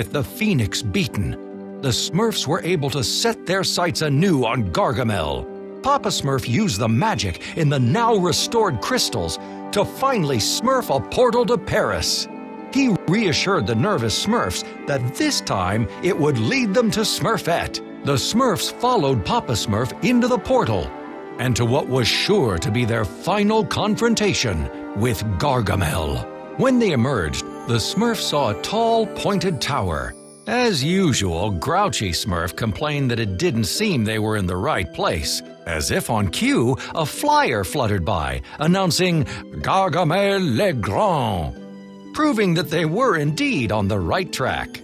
with the Phoenix beaten, the Smurfs were able to set their sights anew on Gargamel. Papa Smurf used the magic in the now restored crystals to finally smurf a portal to Paris. He reassured the nervous Smurfs that this time it would lead them to Smurfette. The Smurfs followed Papa Smurf into the portal and to what was sure to be their final confrontation with Gargamel. When they emerged, the Smurf saw a tall, pointed tower. As usual, Grouchy Smurf complained that it didn't seem they were in the right place. As if on cue, a flyer fluttered by, announcing Gargamel le Grand, proving that they were indeed on the right track.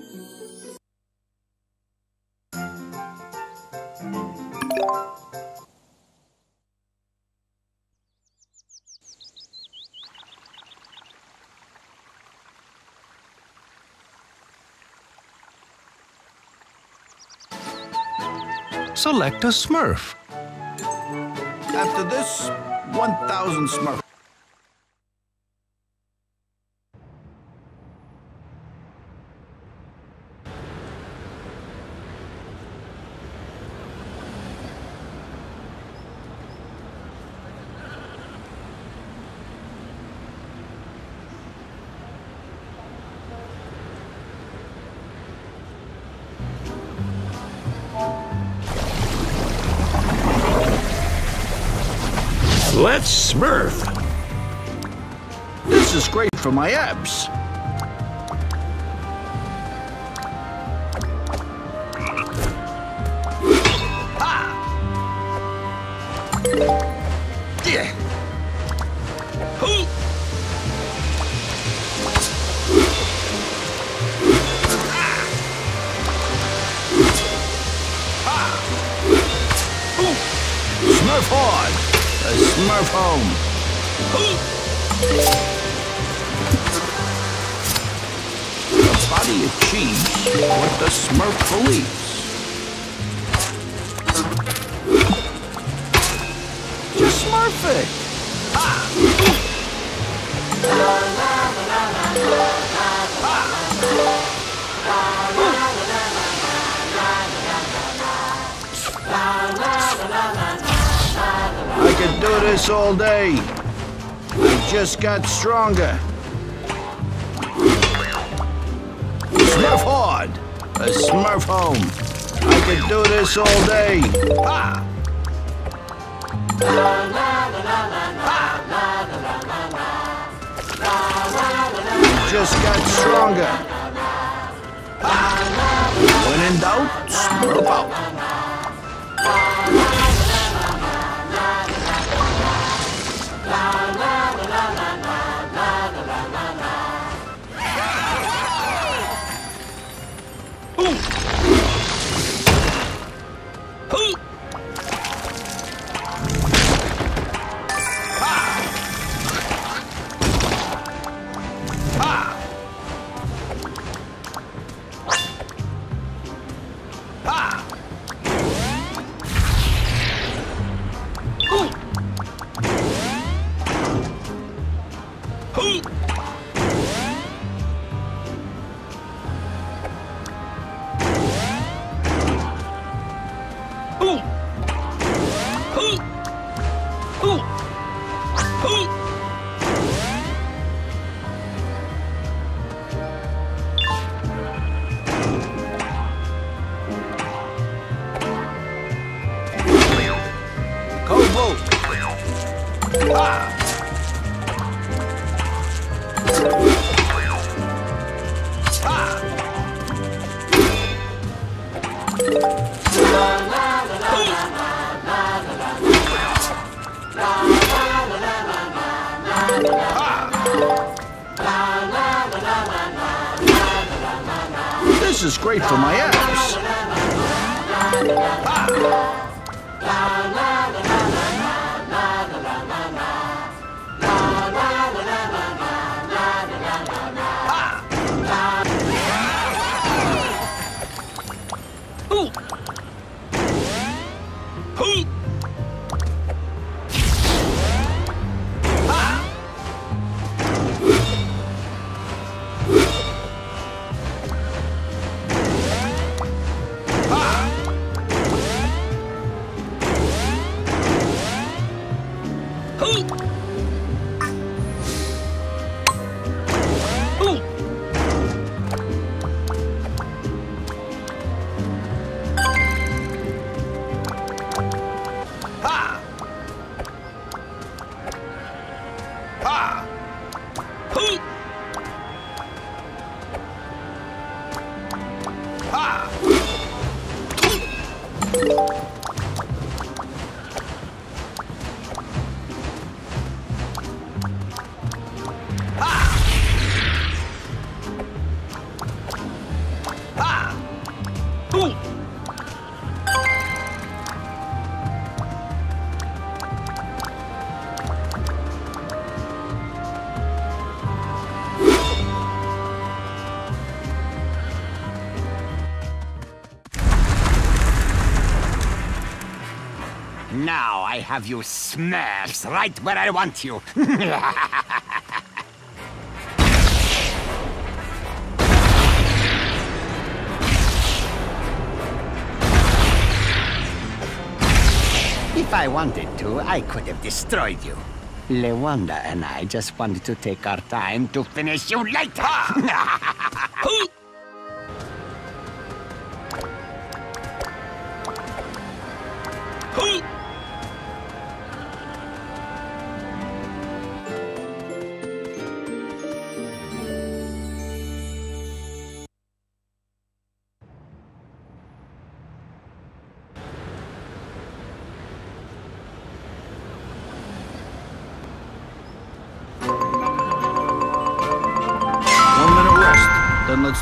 Select a Smurf. After this, 1,000 Smurfs. Let's smurf. This is great for my abs. Got stronger. Smurf hard. A Smurf home. I could do this all day. Ha! I just got stronger. Ha! When in doubt, Smurf out. This have you Smurfs right where I want you. If I wanted to, I could have destroyed you. Lewanda and I just wanted to take our time to finish you later.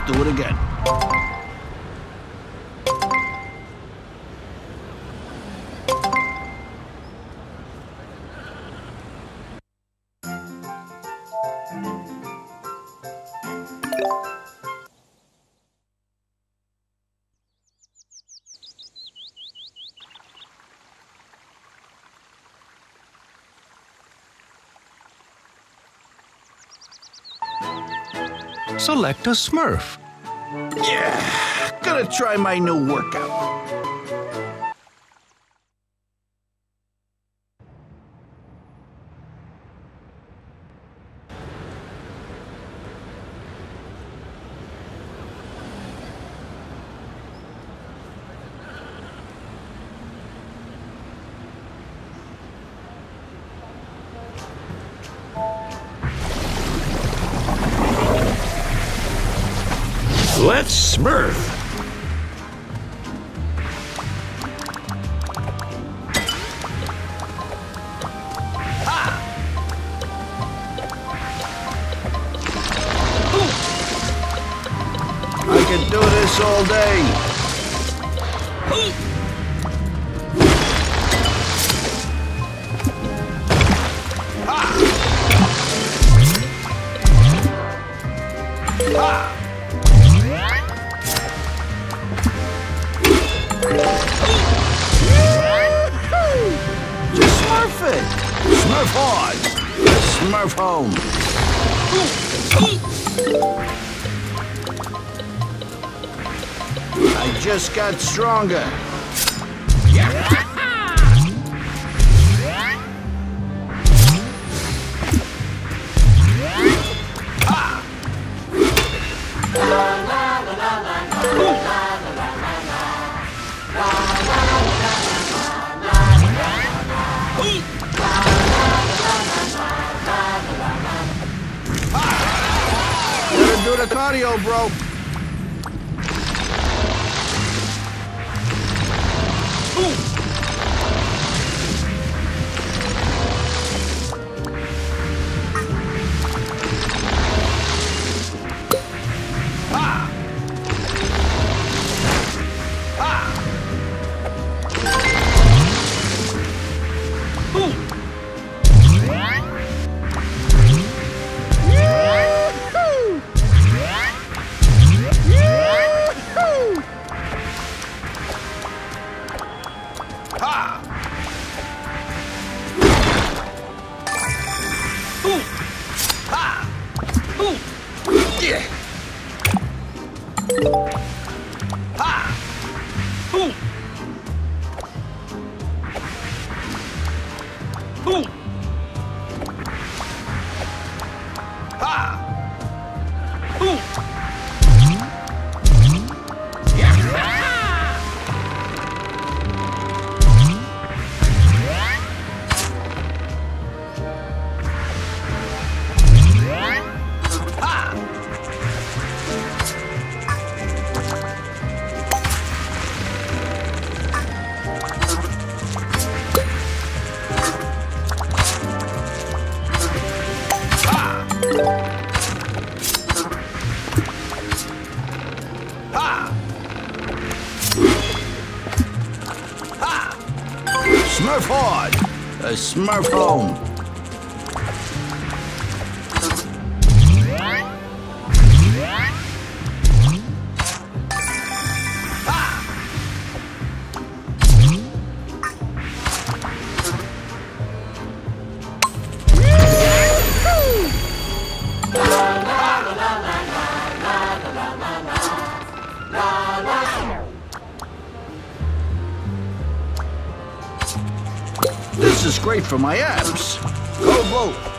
do it again. Select a Smurf. Yeah, gonna try my new workout. Let's Smurf. Got Smurf home. for my abs. Oh, Go, Bolt!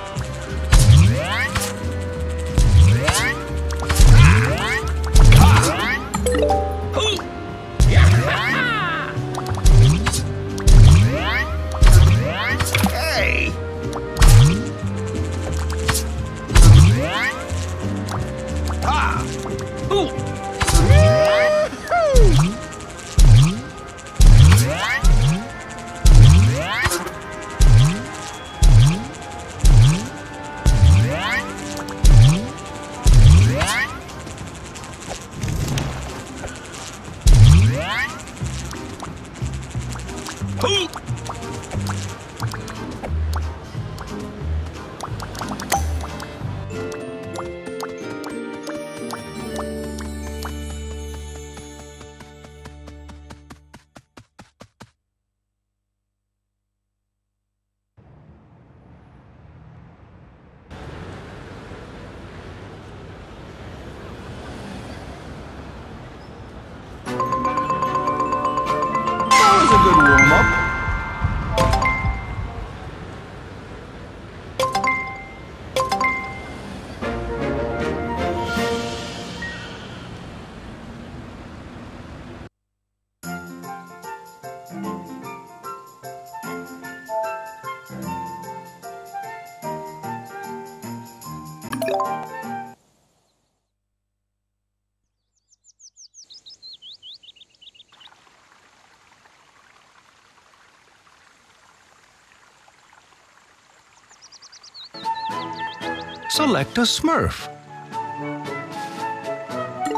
select a Smurf.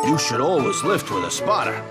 You should always lift with a spotter.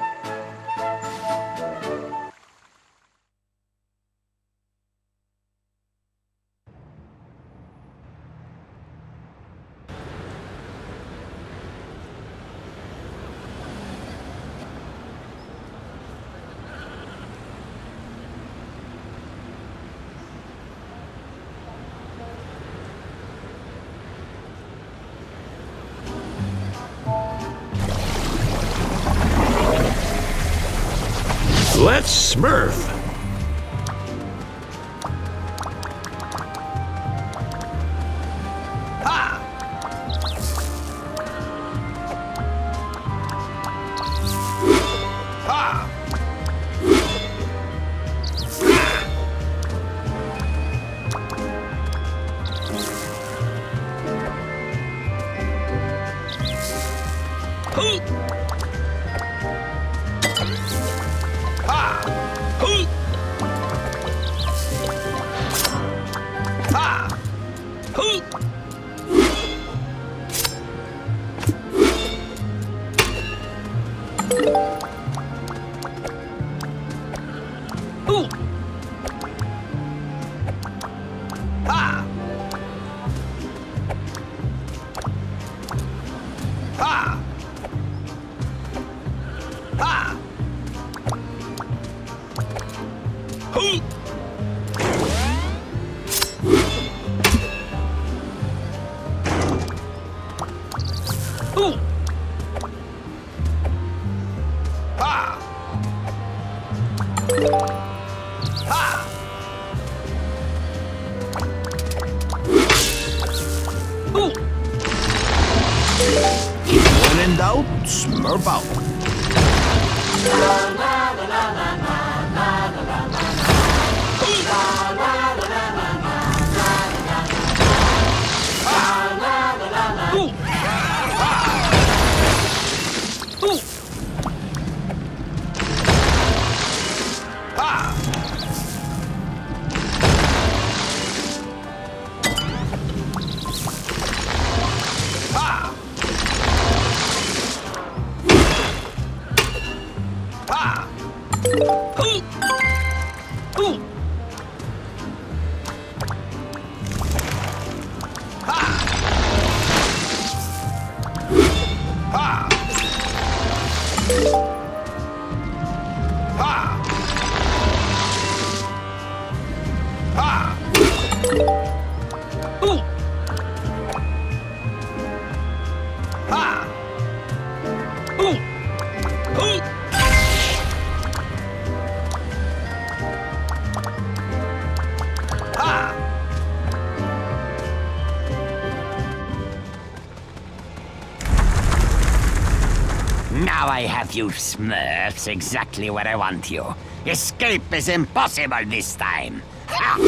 You Smurfs exactly where I want you. Escape is impossible this time. Ha!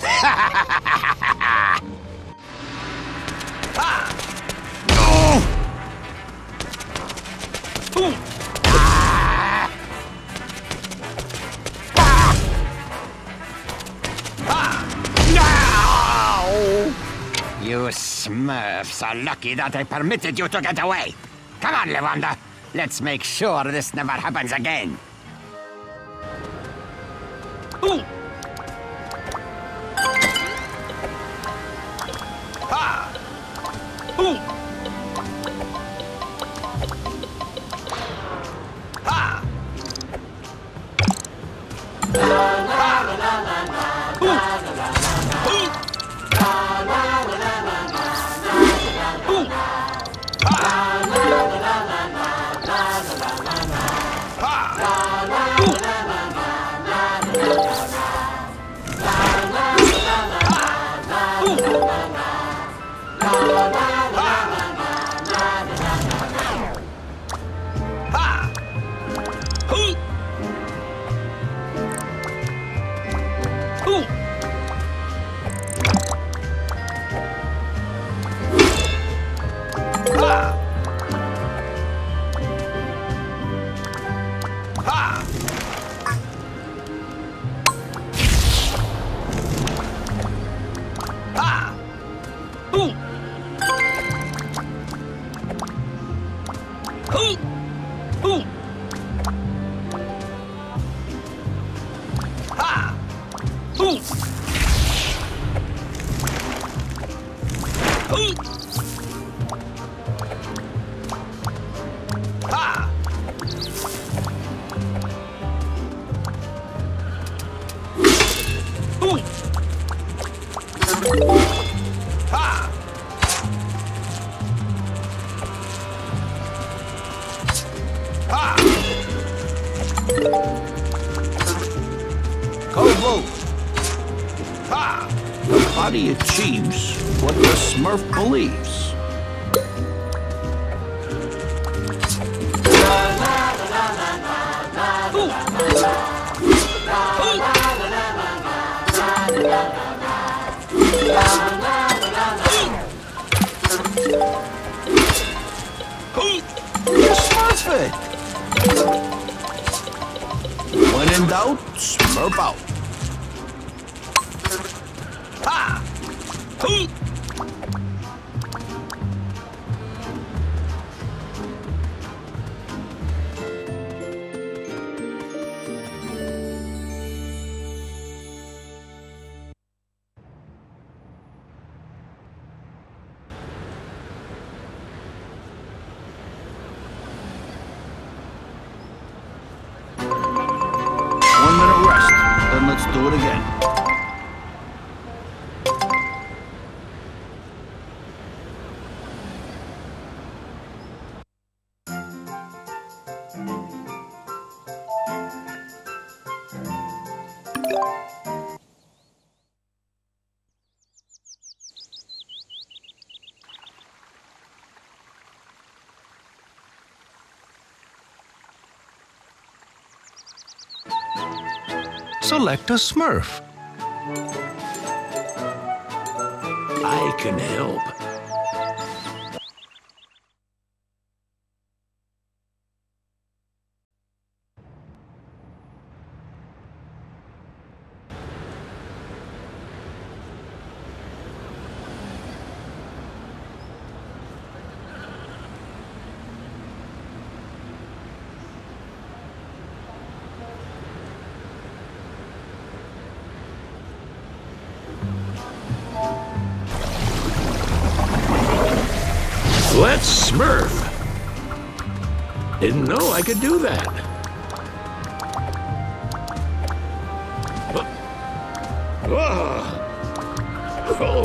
ha! You Smurfs are lucky that I permitted you to get away. On. Let's make sure this never happens again. When in doubt, Smurf out. Ha! Select a Smurf. I can help. Smurf. Didn't know I could do that. Oh. Oh.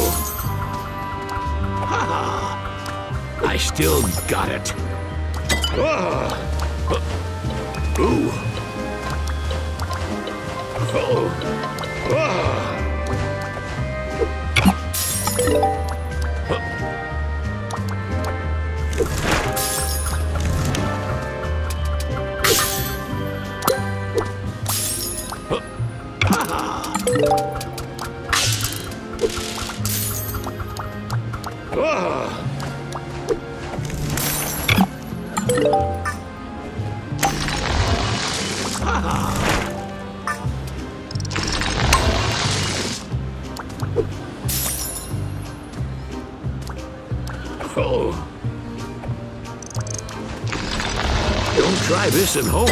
Ha ha. I still got it. Oh. and home.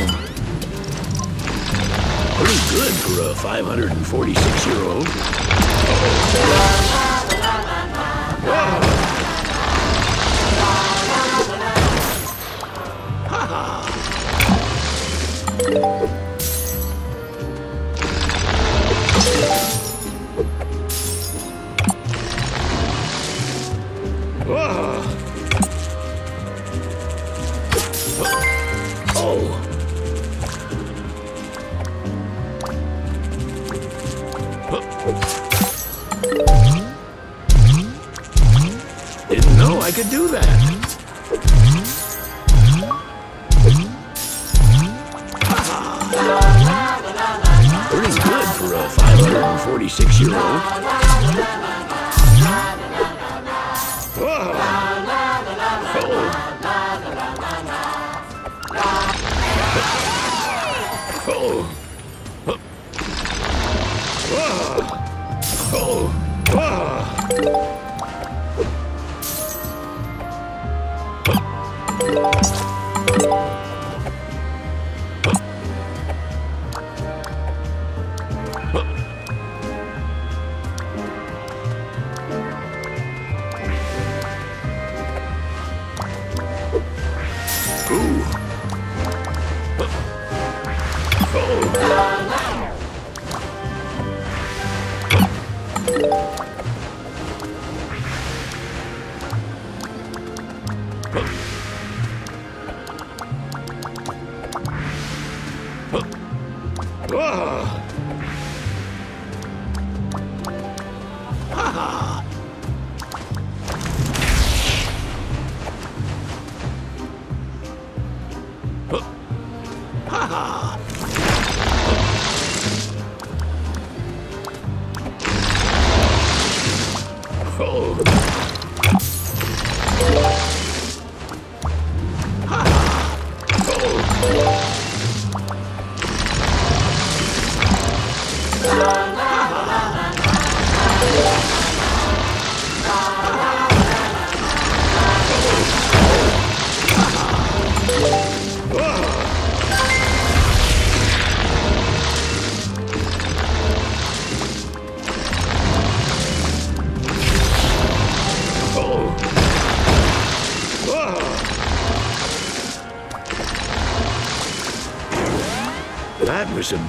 Pretty good for a 546-year-old. Ha ha!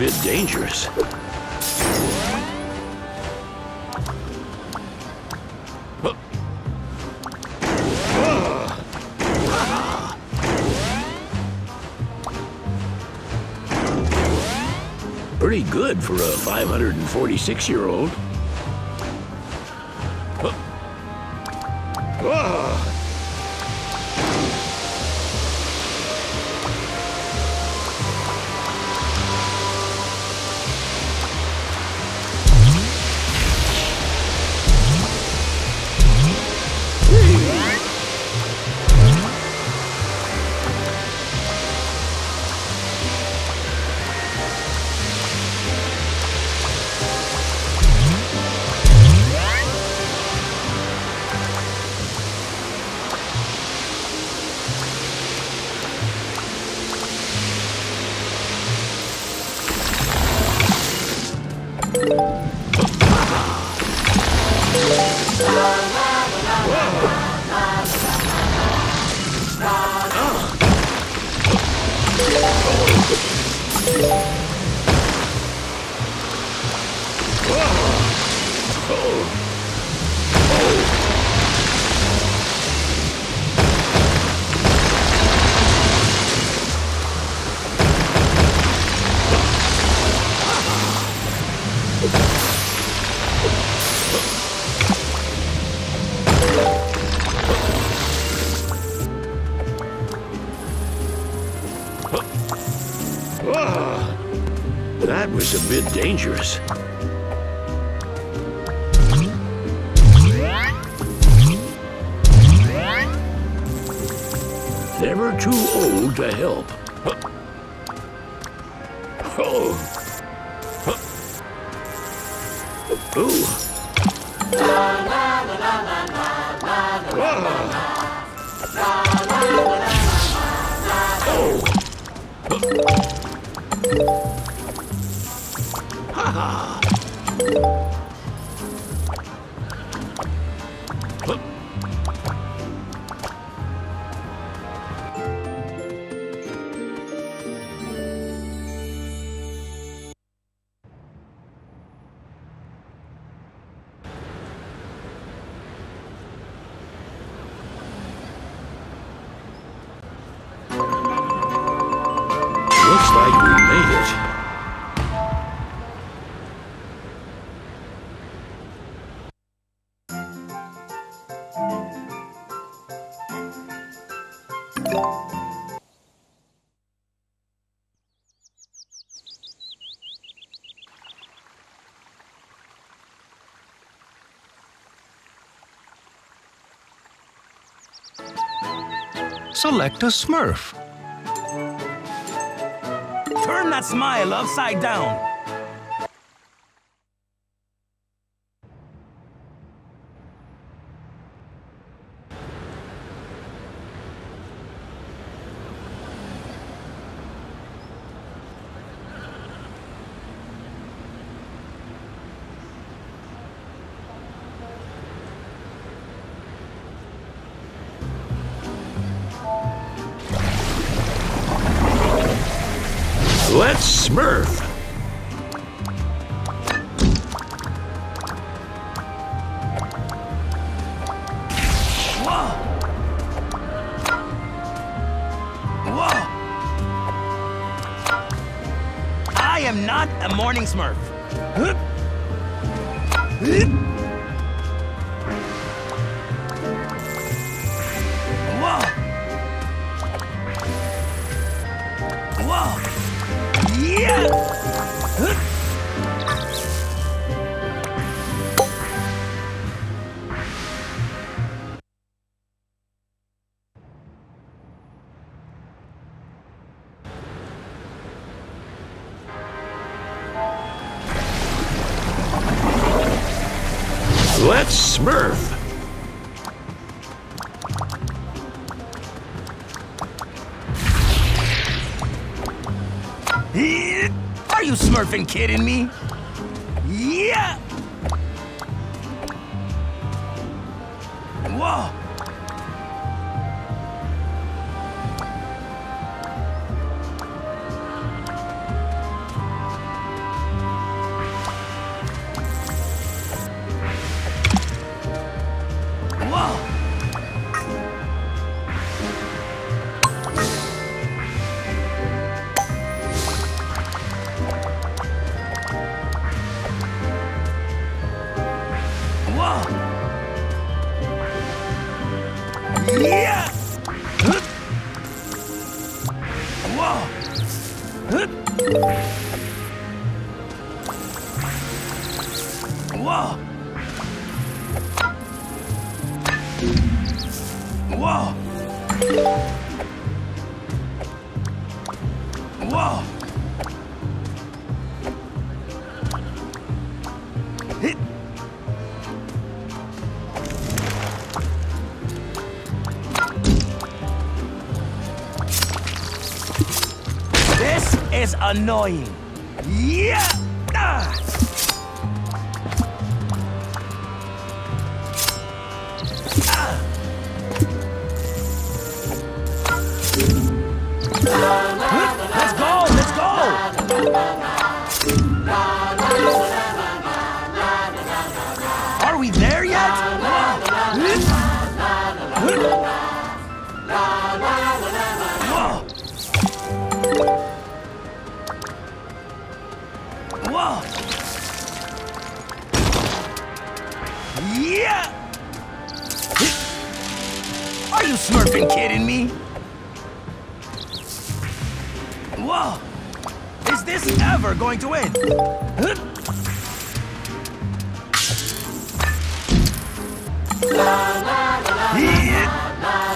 bit dangerous. Pretty good for a 546-year-old. dangerous. select a Smurf. Turn that smile upside down. I am not a morning smurf. Whoa! Whoa! Yeah! effing kidding me? Whoa! Whoa! Hit! This is annoying. Yeah! going to win.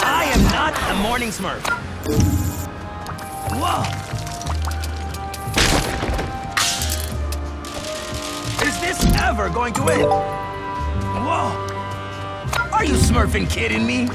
I am not a morning smurf. Whoa! Is this ever going to win? Whoa! Are you smurfing kidding me?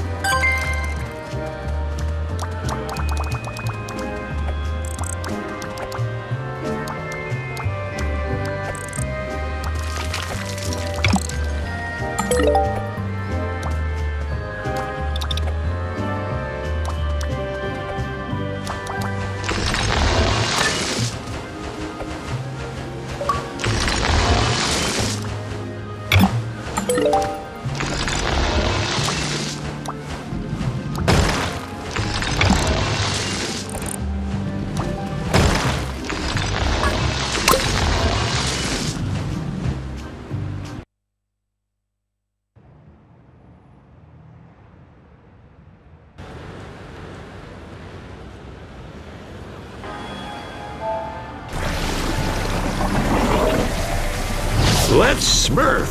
Smurf.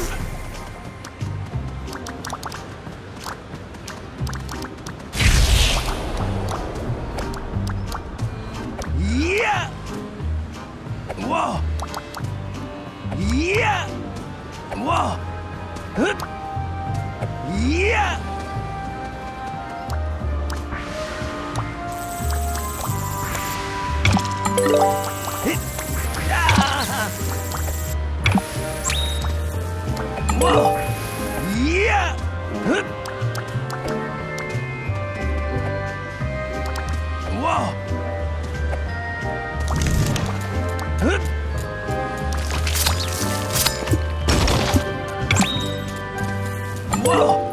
Whoa! Hit!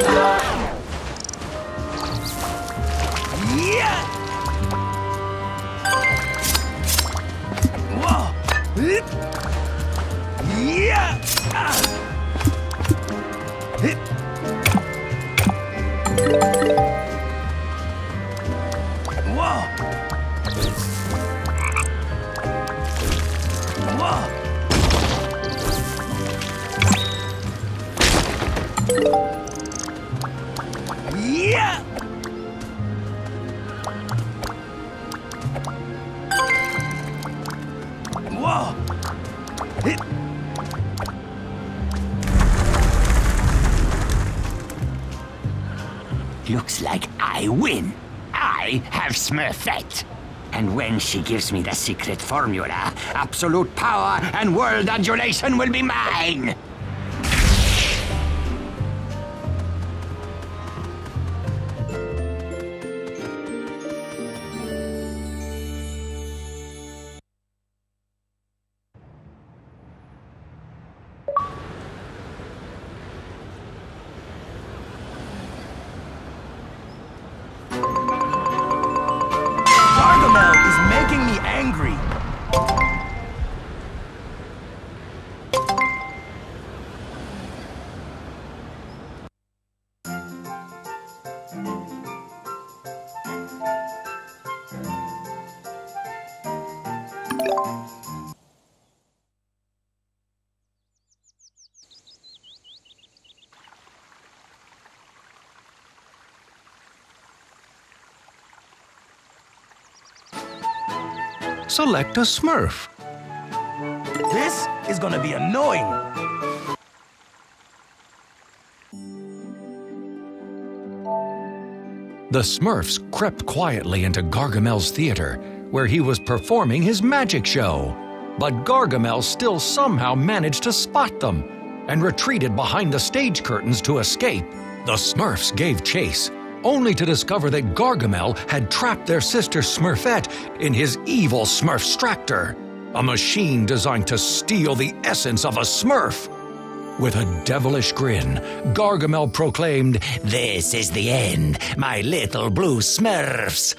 Yeah! She gives me the secret formula, absolute power and world adulation will be mine. Select a Smurf. This is gonna be annoying. The Smurfs crept quietly into Gargamel's theater where he was performing his magic show. But Gargamel still somehow managed to spot them and retreated behind the stage curtains to escape. The Smurfs gave chase, only to discover that Gargamel had trapped their sister Smurfette in his evil Smurfstractor, a machine designed to steal the essence of a Smurf. With a devilish grin, Gargamel proclaimed, This is the end, my little blue Smurfs.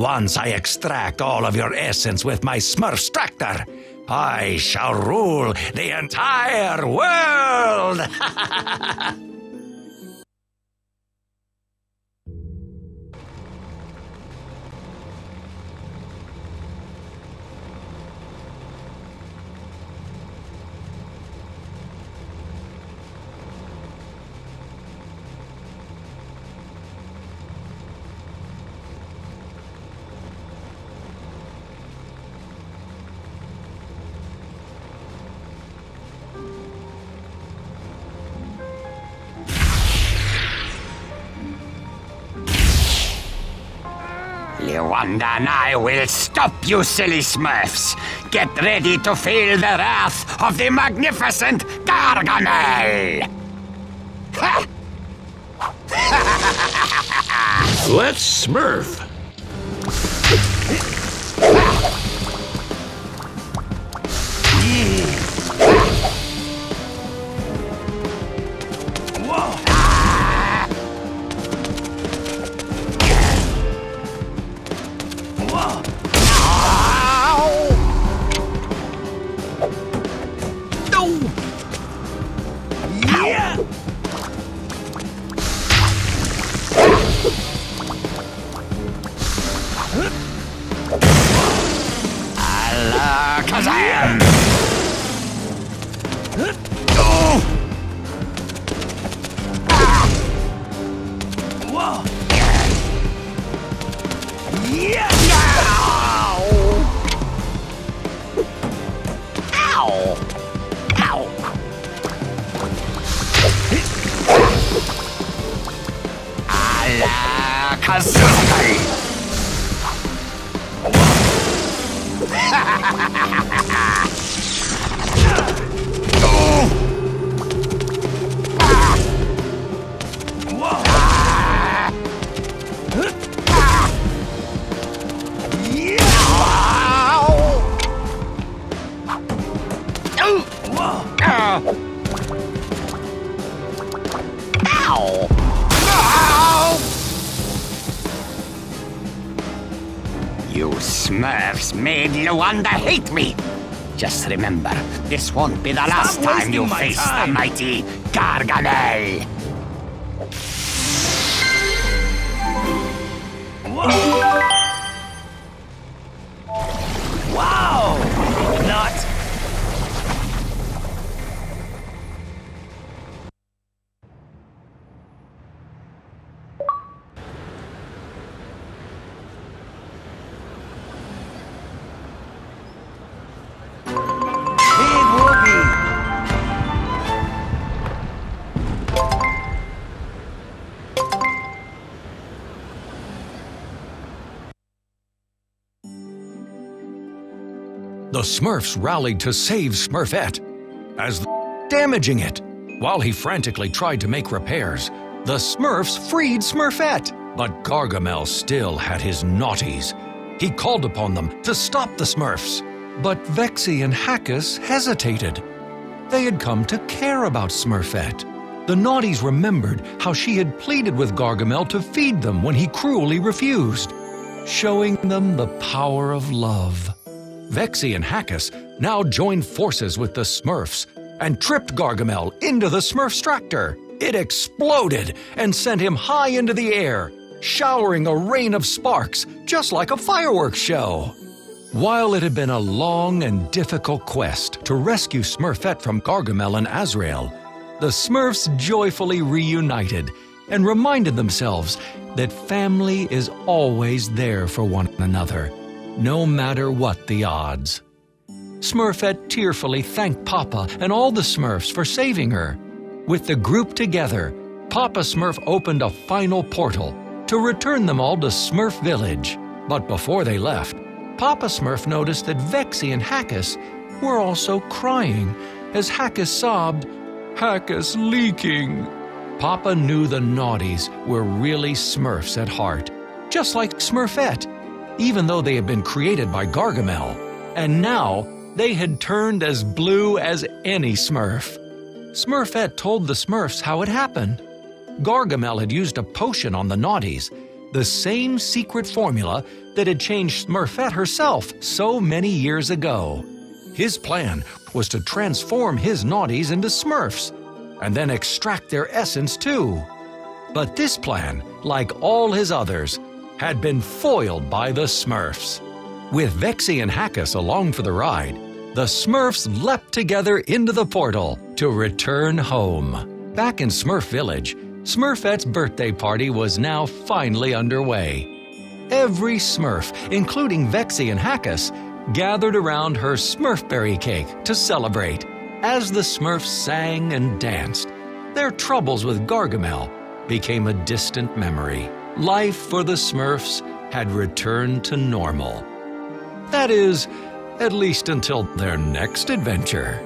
Once I extract all of your essence with my Smurfstractor, I shall rule the entire world! Luanda and I will stop you, silly smurfs. Get ready to feel the wrath of the magnificent Gargamel! Let's smurf. Smurfs made Luanda hate me! Just remember, this won't be the last time you face time. the mighty Gargamel! The Smurfs rallied to save Smurfette, as damaging it. While he frantically tried to make repairs, the Smurfs freed Smurfette. But Gargamel still had his naughties. He called upon them to stop the Smurfs. But Vexy and Hackus hesitated. They had come to care about Smurfette. The naughties remembered how she had pleaded with Gargamel to feed them when he cruelly refused, showing them the power of love. Vexy and Hackus now joined forces with the Smurfs and tripped Gargamel into the Smurfstractor. It exploded and sent him high into the air, showering a rain of sparks just like a fireworks show. While it had been a long and difficult quest to rescue Smurfette from Gargamel and Azrael, the Smurfs joyfully reunited and reminded themselves that family is always there for one another. No matter what the odds. Smurfette tearfully thanked Papa and all the Smurfs for saving her. With the group together, Papa Smurf opened a final portal to return them all to Smurf Village. But before they left, Papa Smurf noticed that Vexy and Hackus were also crying as Hackus sobbed, Hackus leaking. Papa knew the naughties were really Smurfs at heart, just like Smurfette, even though they had been created by Gargamel. And now they had turned as blue as any Smurf. Smurfette told the Smurfs how it happened. Gargamel had used a potion on the naughties, the same secret formula that had changed Smurfette herself so many years ago. His plan was to transform his naughties into Smurfs and then extract their essence too. But this plan, like all his others, had been foiled by the Smurfs. With Vexy and Hackus along for the ride, the Smurfs leapt together into the portal to return home. Back in Smurf Village, Smurfette's birthday party was now finally underway. Every Smurf, including Vexy and Hackus, gathered around her Smurfberry cake to celebrate. As the Smurfs sang and danced, their troubles with Gargamel became a distant memory. Life for the Smurfs had returned to normal. That is, at least until their next adventure.